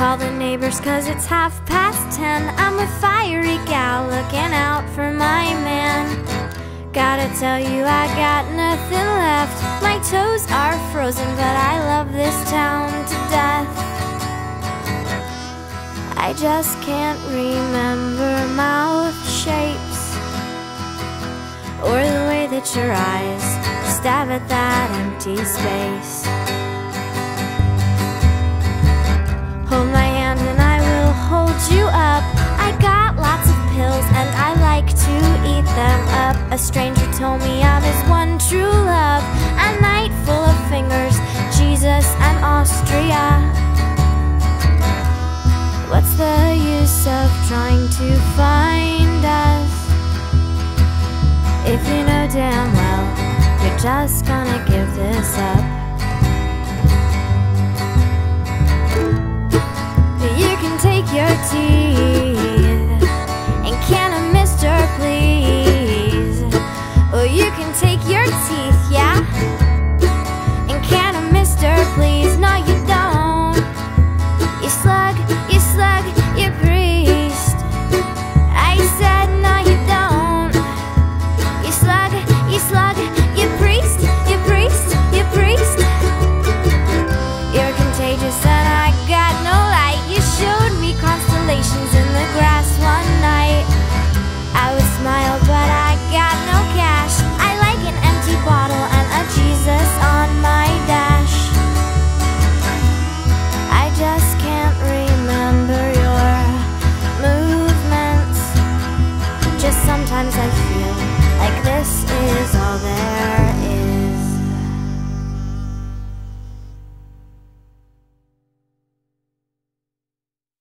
Call the neighbors cause it's half past ten. I'm a fiery gal looking out for my man. Gotta tell you, I got nothing left. My toes are frozen, but I love this town to death. I just can't remember mouth shapes or the way that your eyes stab at that empty space. A stranger told me of his one true love A night full of fingers, Jesus and Austria. What's the use of trying to find us? If you know damn well You're just gonna give this up. You can take your tea take your teeth, yeah? Sometimes I feel like this is